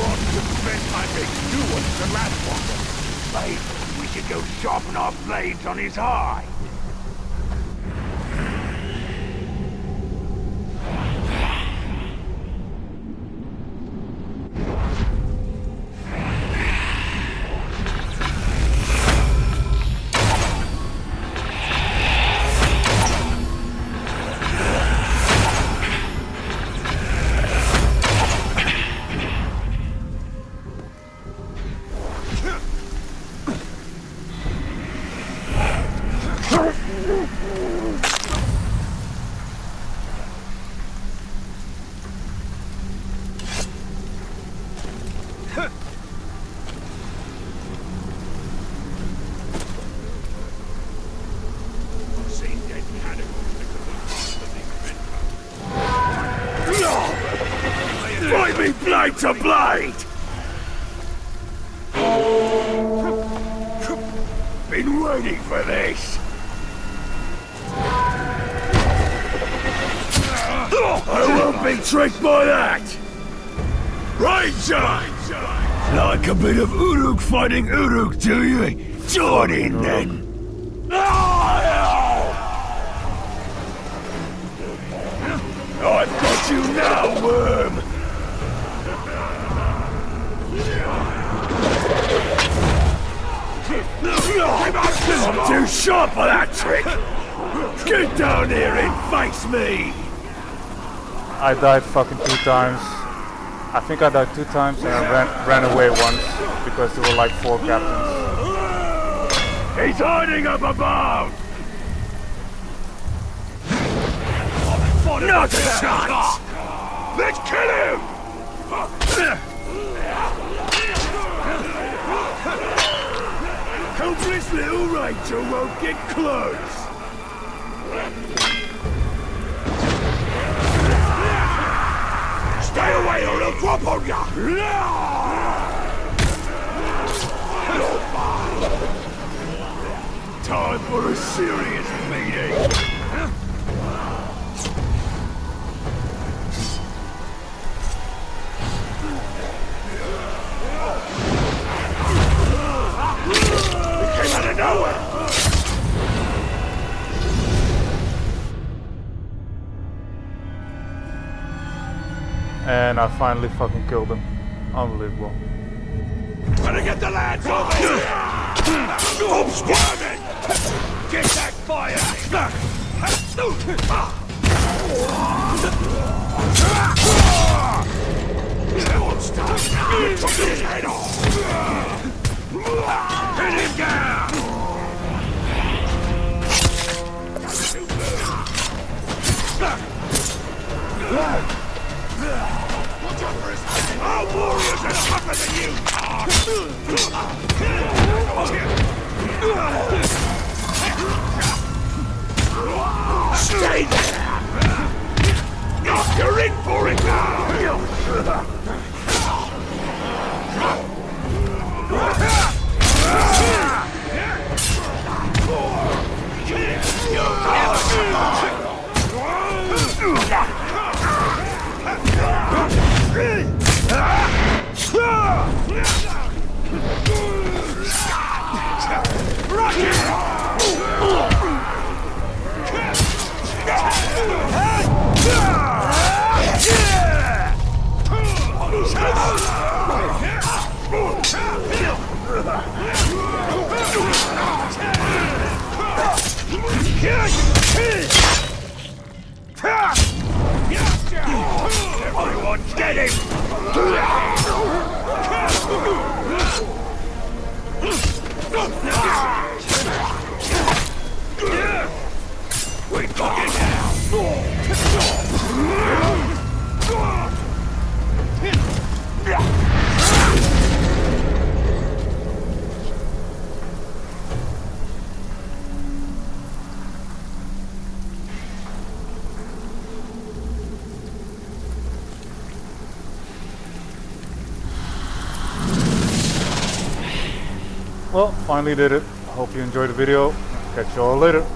Rancourt could spend my big new ones the last one. Maybe we should go sharpen our blades on his hide. To blade! Been waiting for this! I won't be tricked by that! Ranger! Like a bit of Uruk fighting Uruk, do you? Join in then! I've got you now, worm! I'm too sharp for that trick! Get down here and face me! I died fucking two times. I think I died two times and I ran, ran away once because there were like four captains. He's hiding up above! Not a chance! Let's kill him! Helpless little Rachel won't get close! Time for a serious meeting! And I finally fucking killed him. Unbelievable. Better get the lads over here! Stop squirming! Get that fire! Everyone get him! Well, finally did it. Hope you enjoyed the video. Catch you all later.